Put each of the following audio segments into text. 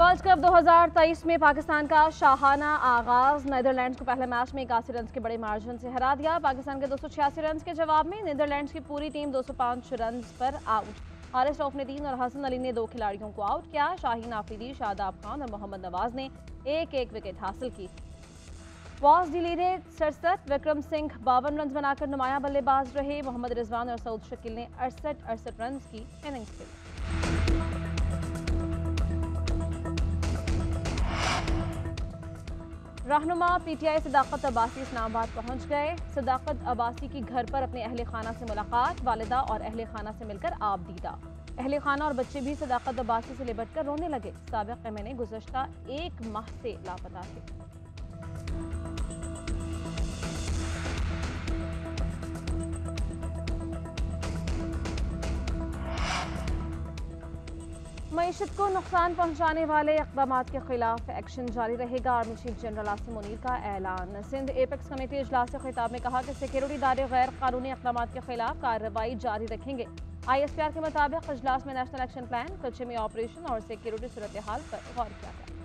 World cup 2023 में पाकिस्तान का शाहाना आगाज़। नीदरलैंड्स को पहले मैच में इक्यासी रन के बड़े मार्जिन से हरा दिया। पाकिस्तान के दो रन के जवाब में नीदरलैंड्स की पूरी टीम 205 रन पर आउट। हारिस रऊफ ने तीन और हसन अली ने दो खिलाड़ियों को आउट किया। शाहीन आफरीदी शादाब खान और मोहम्मद नवाज़ ने एक एक विकेट हासिल की। वॉस डिली ने सड़सठ विक्रम सिंह बावन रन बनाकर नुमाया बल्लेबाज रहे। मोहम्मद रिजवान और सऊद शकील ने अड़सठ अड़सठ रन की इनिंग्स खेली। रहनुमा पीटीआई सदाकत अब्बासी इस्लामाबाद पहुँच गए। सदाकत अब्बासी की घर पर अपने अहल खाना से मुलाकात, वालदा और अहल खाना से मिलकर आप दीदा। अहल खाना और बच्चे भी सदाकत अब्बासी से लिपट कर रोने लगे। सबक एम एन गुजशत एक माह से लापता थे। मीशत को नुकसान पहुँचाने वाले इकदाम के खिलाफ एक्शन जारी रहेगा। Army chief general Asim Munir का ऐलान। सिंध एपेक्स कमेटी अजलास खिताब में कहा कि सिक्योरिटी इदारे गैर कानूनी इकदाम के खिलाफ कार्रवाई जारी रखेंगे। आई एस पी आर के मुताबिक अजलास में नेशनल एक्शन प्लान कच्चे में ऑपरेशन और सिक्योरिटी सूरत हाल पर गौर किया गया।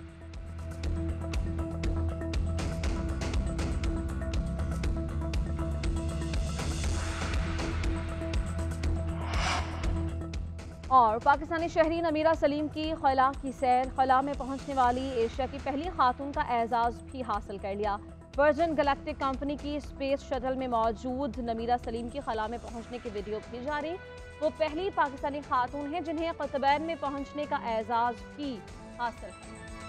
और पाकिस्तानी शहरी नमीरा सलीम की खला की सैर, खला में पहुँचने वाली एशिया की पहली खातून का एजाज़ भी हासिल कर लिया। वर्जन गलेक्टिक कंपनी की स्पेस शटल में मौजूद नमीरा सलीम की खला में पहुँचने की वीडियो भी जारी। वो पहली पाकिस्तानी खातून है जिन्हें कतबैन में पहुँचने का एजाज़ भी हासिल है।